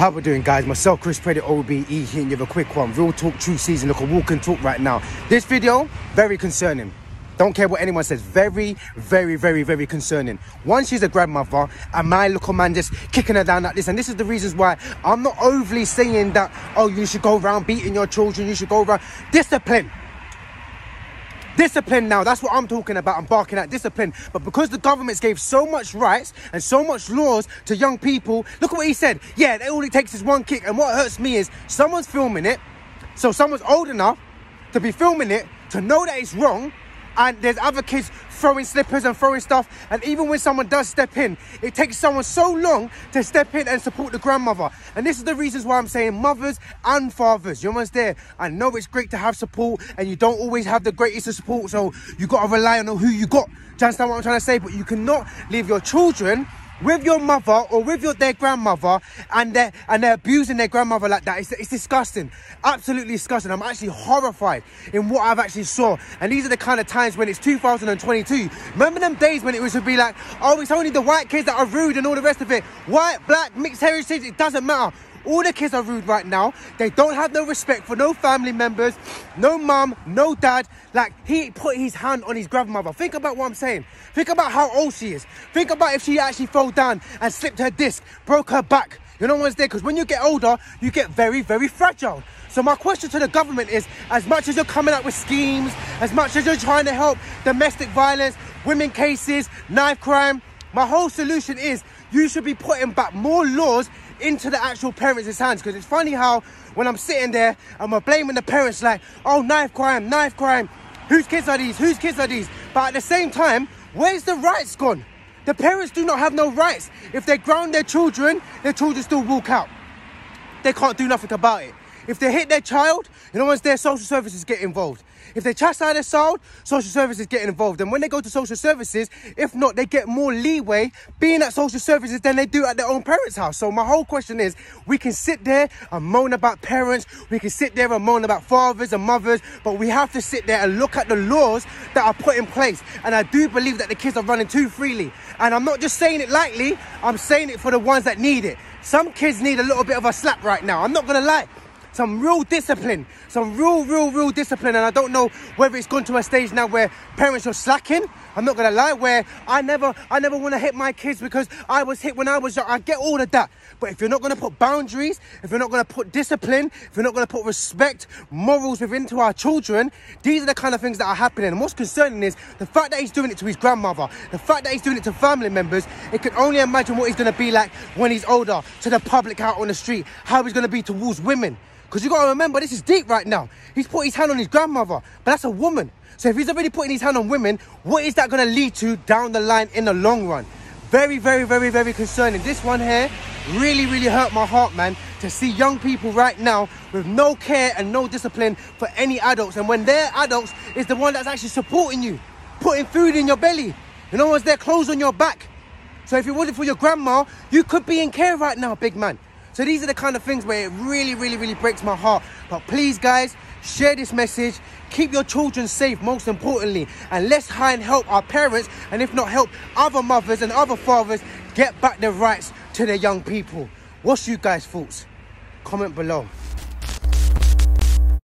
How we doing, guys? Myself, Chris Preddie, OBE, hitting you with a quick one. Real talk, true season. Look, a walk and talk right now. This video, very concerning. Don't care what anyone says. Very, very, very, very concerning. One, she's a grandmother, and my little man just kicking her down like this. And this is the reasons why I'm not overly saying that, oh, you should go around beating your children, you should go around. Discipline. Discipline now, that's what I'm talking about. I'm barking at discipline. But because the governments gave so much rights and so much laws to young people, look at what he said. Yeah, all it takes is one kick. And what hurts me is someone's filming it. So someone's old enough to be filming it, to know that it's wrong, and there's other kids throwing slippers and throwing stuff. And even when someone does step in, it takes someone so long to step in and support the grandmother. And this is the reasons why I'm saying mothers and fathers. Almost there. I know it's great to have support and you don't always have the greatest of support. So you got to rely on who you got. Do you understand what I'm trying to say? But you cannot leave your children with your mother or with your their grandmother and they're and they're abusing their grandmother like that it's, it's disgusting. Absolutely disgusting. I'm actually horrified in what i've actually saw. And these are the kind of times when it's 2022 remember them days when it was to be like oh it's only the white kids that are rude and all the rest of it. White black mixed heritage it doesn't matter all the kids are rude right now. They don't have no respect for no family members, no mum, no dad. Like, he put his hand on his grandmother. Think about what I'm saying. Think about how old she is. Think about if she actually fell down and slipped her disc, broke her back. You know what's there? Because when you get older, you get very, very fragile. So my question to the government is, as much as you're coming up with schemes, as much as you're trying to help domestic violence, women cases, knife crime, my whole solution is you should be putting back more laws into the actual parents' hands. Because it's funny how when I'm sitting there and we're blaming the parents like, oh, knife crime, knife crime. Whose kids are these? Whose kids are these? But at the same time, where's the rights gone? The parents do not have no rights. If they ground their children, their children still walk out. They can't do nothing about it. If they hit their child, you know, once their social services get involved. If they chastise their child, social services get involved. And when they go to social services, if not, they get more leeway being at social services than they do at their own parents' house. So my whole question is, we can sit there and moan about parents, we can sit there and moan about fathers and mothers, but we have to sit there and look at the laws that are put in place. And I do believe that the kids are running too freely. And I'm not just saying it lightly, I'm saying it for the ones that need it. Some kids need a little bit of a slap right now. I'm not gonna lie some real discipline, some real, real, real discipline. And I don't know whether it's gone to a stage now where parents are slacking. I'm not gonna lie, where I never, I never want to hit my kids because I was hit when I was young. I get all of that. But if you're not gonna put boundaries, if you're not gonna put discipline, if you're not gonna put respect, morals within to our children, these are the kind of things that are happening. And what's concerning is the fact that he's doing it to his grandmother, the fact that he's doing it to family members. It can only imagine what he's gonna be like when he's older, to the public out on the street, how he's gonna be towards women. Because you got to remember, this is deep right now. He's put his hand on his grandmother, but that's a woman. So if he's already putting his hand on women, what is that going to lead to down the line in the long run? Very, very, very, very concerning. This one here really, really hurt my heart, man, to see young people right now with no care and no discipline for any adults. And when their adults is the one that's actually supporting you, putting food in your belly, you know, as their clothes on your back. So if it wasn't for your grandma, you could be in care right now, big man. So these are the kind of things where it really, really, really breaks my heart. But please, guys, share this message. Keep your children safe, most importantly. And let's try and help our parents, and if not help other mothers and other fathers, get back their rights to their young people. What's you guys' thoughts? Comment below.